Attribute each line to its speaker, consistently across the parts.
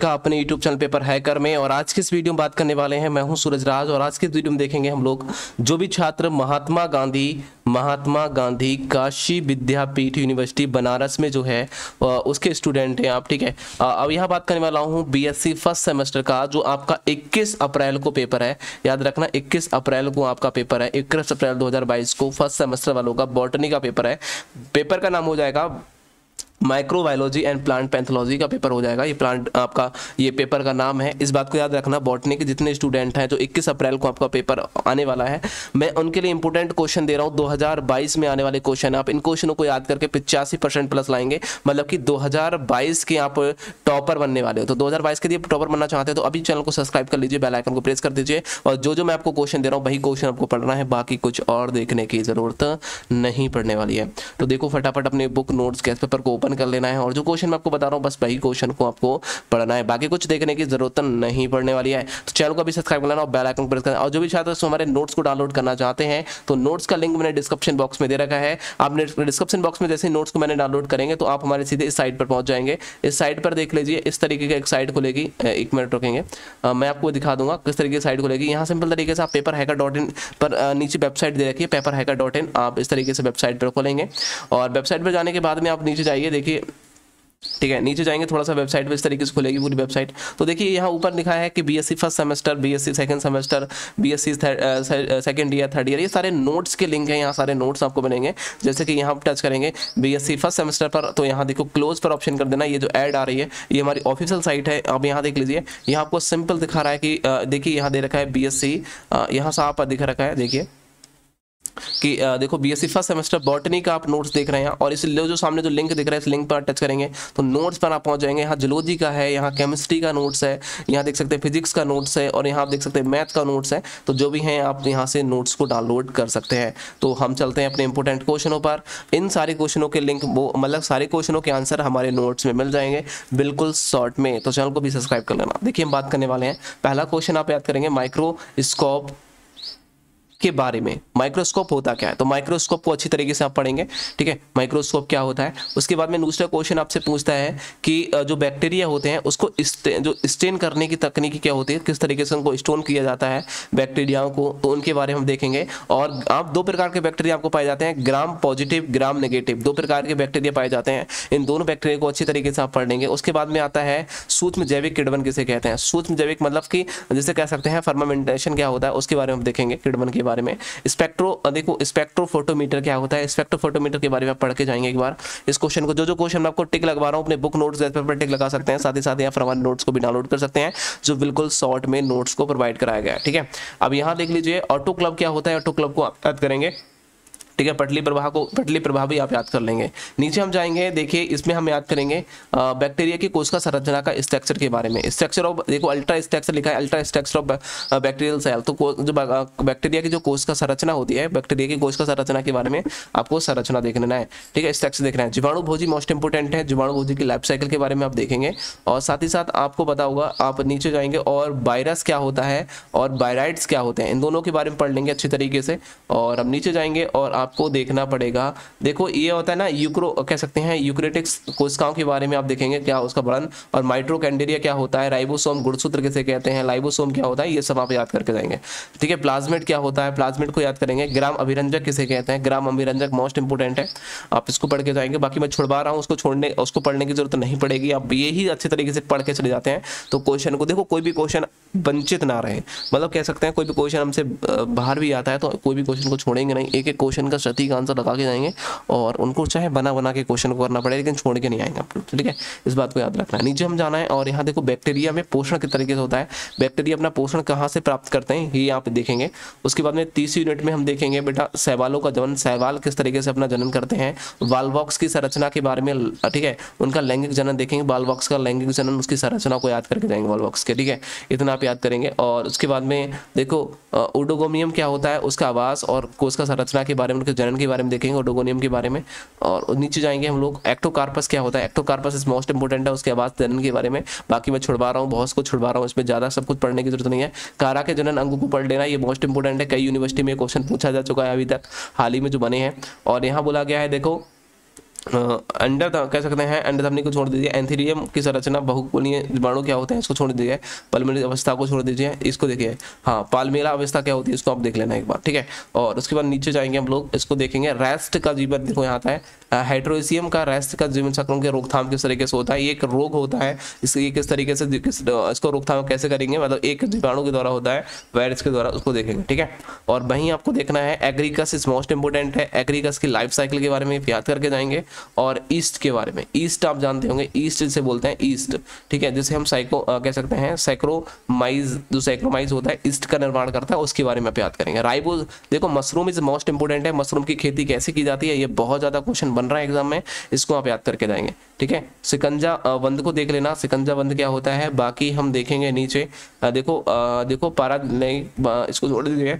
Speaker 1: का अपने YouTube channel paper hacker में। और आज की इस वीडियो में बात करने वाले हैं, मैं हूँ सूरज राज। और आज की वीडियो में देखेंगे हम लोग, जो भी छात्र महात्मा गांधी महात्मा गांधी काशी विद्यापीठ यूनिवर्सिटी बनारस में जो है उसके स्टूडेंट हैं आप, ठीक है? अब यहाँ बात करने वाला हूँ बीएससी फ़र्स्ट सेमेस्टर का, जो आपका 21 अप्रैल को पेपर है। याद रखना 21 अप्रैल को आपका पेपर है 21 अप्रैल 2022 को फ़र्स्ट सेमेस्टर वालों का बॉटनी का पेपर है। पेपर का नाम हो जाएगा माइक्रोबायोलॉजी एंड प्लांट पैथोलॉजी का पेपर हो जाएगा। ये प्लांट आपका, ये पेपर का नाम है। इस बात को याद रखना, बॉटनी के जितने स्टूडेंट हैं जो 21 अप्रैल को आपका पेपर आने वाला है, मैं उनके लिए इंपॉर्टेंट क्वेश्चन दे रहा हूँ। 2022 में आने वाले क्वेश्चन आप इन क्वेश्चनों को याद करके पिचासी प्लस लाएँगे। मतलब कि 2022 के आप टॉपर बनने वाले हो। तो 2022 के लिए टॉपर बनना चाहते हैं तो अभी चैनल को सब्सक्राइब कर लीजिए बेल आइकन को प्रेस कर दीजिए। और जो जो मैं आपको क्वेश्चन दे रहा हूँ, वही क्वेश्चन आपको पढ़ना है। बाकी कुछ और देखने की ज़रूरत नहीं पड़ने वाली है। तो देखो फटाफट अपने बुक नोट्स गैस पेपर को ओपन कर लेना है। और जो क्वेश्चन मैं आपको बता रहा हूँ, बस वही क्वेश्चन को आपको पढ़ना है। बाकी कुछ देखने की ज़रूरत नहीं पड़ने वाली है। तो चैनल को भी सब्सक्राइब कर लेना और बेल आइकन प्रेस करना। और जो भी छात्र हमारे नोट्स को डाउनलोड करना चाहते हैं तो नोट्स का लिंक मैंने डिस्क्रिप्शन बॉक्स में दे रखा है। आपने डिस्क्रिप्शन बॉक्स में जैसे नोट्स को मैंने डाउनलोड करेंगे तो आप हमारे सीधे इस साइट पर पहुँच जाएँगे। इस साइट पर देख लीजिए, इस तरीके की एक साइट खुलेगी। एक मिनट रुकेंगे। मैं आपको दिखा दूँगा किस तरीके की साइट खुलेगी। यहाँ सिंपल तरीके से आप पेपर हैकर डॉट इन पर नीचे वेबसाइट दे रखी है पेपर हैकर डॉट इन आप इस तरीके से वेबसाइट पर खोलेंगे। और वेबसाइट पर जाने के बाद में आप नीचे जाइए देखिए, ठीक है, नीचे जाएँगे, थोड़ा सा वेबसाइट पे इस तरीके से खुलेगी, पूरी वेबसाइट तो देखिए, यहाँ ऊपर लिखा है कि BSc first semester BSc second semester BSc second year third year ये सारे नोट्स के लिंक हैं, यहाँ सारे नोट्स आपको बनेंगे जैसे कि यहाँ टच करेंगे बीएससी फ़र्स्ट सेमेस्टर पर तो यहाँ देखो क्लोज पर ऑप्शन कर देना, ये जो ऐड आ रही है, ये हमारी ऑफिशियल साइट है, आप यहाँ देख लीजिए। यहाँ आपको सिंपल दिखा रहा है कि देखिए, यहाँ दे रखा है बी एस सी यहाँ से आप दिख रखा है, देखिए। कि देखो बीएससी फ़र्स्ट सेमेस्टर बॉटनी का आप नोट्स देख रहे हैं, और इस जो सामने जो लिंक दिख रहा है, इस लिंक पर टच करेंगे तो नोट्स पर आप पहुँच जाएँगे। यहाँ जूलॉजी का है, यहाँ केमिस्ट्री का नोट्स है, यहाँ देख सकते हैं फिजिक्स का नोट्स है, और यहाँ आप देख सकते हैं मैथ का नोट्स है। तो जो भी हैं, आप यहाँ से नोट्स को डाउनलोड कर सकते हैं। तो हम चलते हैं अपने इंपॉर्टेंट क्वेश्चनों पर। इन सारे क्वेश्चनों के लिंक वो मतलब सारे क्वेश्चनों के आंसर हमारे नोट्स में मिल जाएँगे, बिल्कुल शॉर्ट में। तो चैनल को भी सब्सक्राइब कर लेना। देखिए, हम बात करने वाले हैं। पहला क्वेश्चन आप याद करेंगे माइक्रोस्कोप के बारे में। माइक्रोस्कोप होता क्या है? तो माइक्रोस्कोप को अच्छी तरीके से आप पढ़ेंगे, ठीक है? माइक्रोस्कोप क्या होता है? उसके बाद में दूसरा क्वेश्चन आपसे पूछता है कि जो बैक्टीरिया होते हैं, उसको जो स्टेन करने की तकनीकी क्या होती है? किस तरीके से उनको स्टोन किया जाता है बैक्टीरियाओं को? तो उनके बारे में हम देखेंगे। और आप दो प्रकार के बैक्टीरिया आपको पाए जाते हैं ग्राम पॉजिटिव ग्राम नेगेटिव दो प्रकार के बैक्टीरिया पाए जाते हैं। इन दोनों बैक्टीरिया को अच्छी तरीके से आप पढ़ लेंगे उसके बाद में आता है सूक्ष्म जैविक किड़वन किसे कहते हैं? सूक्ष्म जैविक मतलब कि, जैसे कह सकते हैं फर्मामेंटेशन क्या होता है? उसके बारे में हम देखेंगे किड़वन के बारे में। स्पेक्ट्रो देखो स्पेक्ट्रोफोटोमीटर क्या होता है? स्पेक्ट्रोफोटोमीटर के बारे में आप पढ़ के जाएँगे एक बार। इस क्वेश्चन को जो जो क्वेश्चन मैं आपको टिक लगवा रहा हूँ, अपने बुक नोट्स पर टिक लगा सकते हैं, साथ ही साथ यहाँ हमारे नोट्स को भी डाउनलोड कर सकते हैं, जो बिल्कुल शॉर्ट में नोट्स को प्रोवाइड कराया गया ठीक है? अब यहाँ देख लीजिए ऑटो क्लब क्या होता है? ऑटो क्लब को आप याद करेंगे। ठीक है, पटली प्रवाह को पटली प्रवाह भी आप याद कर लेंगे। नीचे हम जाएँगे, देखिए, इसमें हम याद करेंगे बैक्टीरिया की कोशिका संरचना का स्ट्रक्चर के बारे में। स्ट्रक्चर ऑफ़ देखो अल्ट्रा स्ट्रक्चर लिखा है ultra structure of bacterial cell तो जो बैक्टीरिया की जो कोशिका संरचना होती है, बैक्टीरिया की कोशिका संरचना के बारे में आपको संरचना देखना है। ठीक है स्ट्रक्चर देखना है। जीवाणु भोजी मोस्ट इंपोर्टेंट है जीवाणु भोजी की लाइफ साइकिल के बारे में आप देखेंगे। और साथ ही साथ आपको पता होगा, आप नीचे जाएँगे और वायरस क्या होता है और बायराइड्स क्या होते हैं, इन दोनों के बारे में पढ़ लेंगे अच्छी तरीके से। और हम नीचे जाएँगे और आपको देखना पड़ेगा। देखो, ये होता है ना, यूक्रो, कह सकते हैं, यूक्रेटिक्स कोशिकाओं के बारे में आप देखेंगे क्या उसका वर्णन और माइट्रोकैंडेरिया क्या होता है, राइबोसोम गुणसूत्र किसे कहते हैं, लाइबोसोम क्या होता है, ये सब आप याद करके जाएँगे। ठीक है प्लाज्मेट क्या होता है प्लाज्मेट को याद करेंगे, ग्राम अभिरंजक किसे कहते हैं, ग्राम अभिरंजक मोस्ट इंपोर्टेंट है। आप इसको पढ़ के जाएँगे, बाकी मैं छुड़वा रहा हूँ, उसको छोड़ने, उसको पढ़ने की ज़रूरत नहीं पड़ेगी, आप ये ही अच्छे तरीके से पढ़ के चले जाते हैं तो क्वेश्चन को देखो, कोई भी क्वेश्चन वंचित ना रहे। मतलब कह सकते हैं, कोई भी क्वेश्चन हमसे बाहर भी आता है तो कोई भी क्वेश्चन को छोड़ेंगे नहीं एक एक क्वेश्चन का सटीक आंसर लगा के जाएँगे और उनको चाहे बना बना के क्वेश्चन को करना पड़ेगा लेकिन छोड़ के नहीं आएँगे आप ठीक है? इस बात को याद रखना है। नीचे हम जाना है और यहाँ देखो बैक्टीरिया में पोषण किस तरीके से होता है। बैक्टीरिया अपना पोषण कहाँ से प्राप्त करते हैं, ये यहाँ पे देखेंगे। उसके बाद में तीसरी यूनिट में हम देखेंगे, बेटा सैवालों का जनन। सैवाल किस तरीके से अपना जनन करते हैं? वालवॉक्स की संरचना के बारे में, ठीक है? उनका लैंगिक जनन देखेंगे। वालवॉक्स का लैंगिक जनन, उसकी संरचना को याद करके जाएँगे वालवॉक्स के, ठीक है? इतना आप याद करेंगे। और उसके बाद में देखो ओडोगोमियम क्या होता है? उसका आवास और कोशिका संरचना के बारे में उनके जनन के बारे में देखेंगे ओडोगोनियम के बारे में, और नीचे जाएँगे हम लोग। एक्टोकार्पस क्या होता है? एक्टोकार्पस इज़ मोस्ट इंपोर्टेंट है उसके बाद जनन के बारे में। बाकी मैं छुड़वा रहा हूँ, बहुत कुछ छुड़वा रहा हूँ, इसमें ज़्यादा सब कुछ पढ़ने की ज़रूरत नहीं है। कारा के जनन अंग को पढ़ लेना, ये मोस्ट इंपोर्टेंट है। कई यूनिवर्सिटी में क्वेश्चन पूछा जा चुका है अभी तक, हाल ही में जो बने हैं। और यहाँ बोला गया है, देखो अंडर कह सकते हैं, अंडर धमनी को छोड़ दीजिए एंथीरियम की संरचना बहुकोणीय जीवाणु क्या होते हैं, इसको छोड़ दीजिए। पलमेरी अवस्था को छोड़ दीजिए, इसको देखिए। हाँ पालमेला अवस्था क्या होती है, इसको आप देख लेना एक बार, ठीक है? और उसके बाद नीचे जाएँगे हम लोग, इसको देखेंगे। रेस्ट का जीवन देखो यहाँ आता है। हाइड्रोसियम का रेस्ट का जीवन चक्रों के रोकथाम किस तरीके से होता है, ये एक रोग होता है। इसके किस तरीके से इसको रोकथाम कैसे करेंगे मतलब एक जीवाणु के द्वारा होता है, वायरस के द्वारा उसको देखेंगे, ठीक है? और वहीं आपको देखना है, एग्रीकस इज़ मोस्ट इंपोर्टेंट है। एग्रीकस की लाइफ साइकिल के बारे में याद करके जाएँगे। और ईस्ट के बारे में। ईस्ट आप जानते होंगे, ईस्ट से बोलते हैं, ईस्ट। ठीक है, जिसे हम साइको कह सकते हैं साइक्रोमाइज जो साइक्रोमाइज होता है, ईस्ट का निर्माण करता है, उसके बारे में आप याद करेंगे। राइबो, देखो, मशरूम इज़ मोस्ट इंपोर्टेंट है। मशरूम की खेती कैसे की जाती है, ये बहुत ज़्यादा क्वेश्चन बन रहा है एग्ज़ाम में। इसको आप याद करके जाएँगे। ठीक है, सिकंजा बंद को देख लेना। सिकंजा बंद क्या होता है, बाकी हम देखेंगे नीचे। देखो देखो, पारा, नहीं इसको छोड़ दीजिए।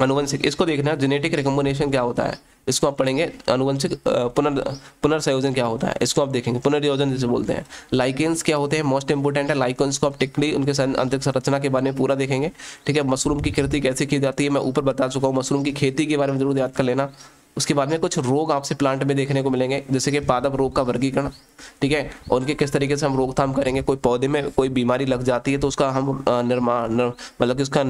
Speaker 1: अनुवंशिक, इसको देखना जेनेटिक रिकम्बिनेशन क्या होता है? इसको आप पढ़ेंगे, अनुवंशिक पुनर्, पुनर्संयोजन क्या होता है? इसको आप देखेंगे। पुनर्योजन जिसे बोलते हैं। लाइकेंस क्या होते हैं? मोस्ट इंपोर्टेंट है। लाइकेंस को आप टिकली उनके अंतिम संरचना के बारे में पूरा देखेंगे। ठीक है? मशरूम की खेती कैसे की जाती है? मैं ऊपर बता चुका हूँ। मशरूम की खेती के बारे में ज़रूर याद कर लेना। उसके बाद में कुछ रोग आपसे प्लांट में देखने को मिलेंगे, जैसे कि पादप रोग का वर्गीकरण, ठीक है? और उनके किस तरीके से हम रोकथाम करेंगे? कोई पौधे में कोई बीमारी लग जाती है तो उसका हम निर्माण मतलब कि उसका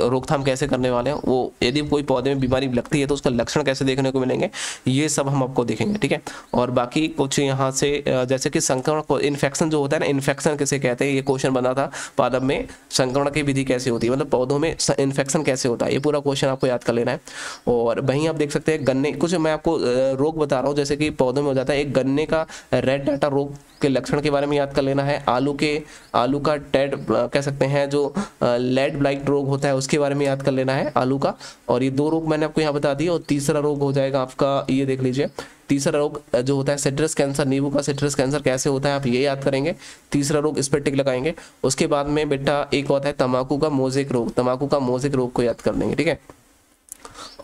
Speaker 1: रोकथाम कैसे करने वाले हैं? वो यदि कोई पौधे में बीमारी लगती है तो उसका लक्षण कैसे देखने को मिलेंगे? ये सब हम आपको देखेंगे, ठीक है? और बाकी कुछ यहाँ से जैसे कि संक्रमण इन्फेक्शन जो होता है ना इन्फेक्शन किसे कहते हैं? ये क्वेश्चन बना था पादप में, संक्रमण की विधि कैसे होती है? मतलब पौधों में इन्फेक्शन कैसे होता है? ये पूरा क्वेश्चन आपको याद कर लेना है। और वहीं आप देख सकते हैं गन्ने, कुछ मैं आपको रोग बता रहा हूँ, जैसे कि पौधों में हो जाता है, एक गन्ने का रेड डाटा रोग के लक्षण के बारे में याद कर लेना है। आलू के, आलू का टेड कह सकते हैं, जो लेड ब्लाइट रोग होता है, उसके बारे में याद कर लेना है, आलू का। और ये दो रोग मैंने आपको यहाँ बता दिया और तीसरा रोग हो जाएगा आपका, ये देख लीजिए। तीसरा रोग जो होता है सिट्रस कैंसर नींबू का सिट्रस कैंसर कैसे होता है, आप ये याद करेंगे। तीसरा रोग इस पर टिक लगाएँगे। उसके बाद में बेटा एक होता है तम्बाकू का मोजिक रोग तम्बाकू का मोजिक रोग को याद कर लेंगे, ठीक है?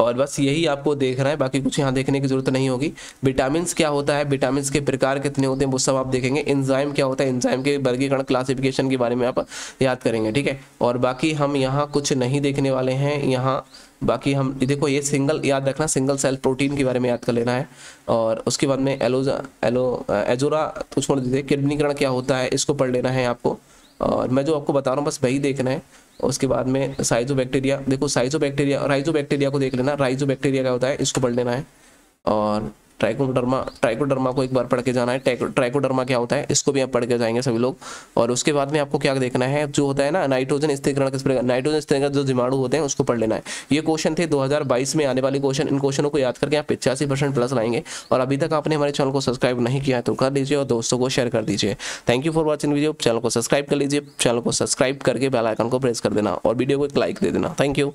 Speaker 1: और बस यही आपको देख रहा है, बाकी कुछ यहाँ देखने की ज़रूरत नहीं होगी। विटामिन क्या होता है? विटामिन के प्रकार कितने होते हैं, वो सब आप देखेंगे। इंजाइम क्या होता है? इंजाइम के वर्गीकरण क्लासिफिकेशन के बारे में आप याद करेंगे, ठीक है? और बाकी हम यहाँ कुछ नहीं देखने वाले हैं। यहाँ बाकी हम देखो, ये सिंगल याद रखना सिंगल सेल प्रोटीन के बारे में याद कर लेना है। और उसके बाद में एलोजा एलो एजोरा छोड़ दीजिए किडनीकरण क्या होता है, इसको पढ़ लेना है आपको। और मैं जो आपको बता रहा हूँ, बस वही देखना है। उसके बाद में साइजो बैक्टीरिया देखो साइजो बैक्टीरिया राइजो बैक्टीरिया को देख लेना। राइजो बैक्टीरिया क्या होता है, इसको पढ़ लेना है। और ट्राइकोडर्मा ट्राइकोडर्मा को एक बार पढ़ के जाना है। ट्राइकोडर्मा क्या होता है? इसको भी आप पढ़ के जाएँगे सभी लोग। और उसके बाद में आपको क्या देखना है? जो होता है ना, नाइट्रोजन स्थिरीकरण किस प्रकार, नाइट्रोजन स्थिरीकरण जो जीवाणु होते हैं, उसको पढ़ लेना है। ये क्वेश्चन थे 2022 में आने वाले क्वेश्चन। इन क्वेश्चनों को याद करके आप पिचासी प्लस लाएँगे। और अभी तक आपने हमारे चैनल को सब्सक्राइब नहीं किया है तो कर लीजिए और दोस्तों को शेयर कर दीजिए। Thank you for watching video channel को सब्सक्राइब कर लीजिए। चैनल को सब्सक्राइब करके बेल आइकन को प्रेस कर देना और वीडियो को एक लाइक दे देना। Thank you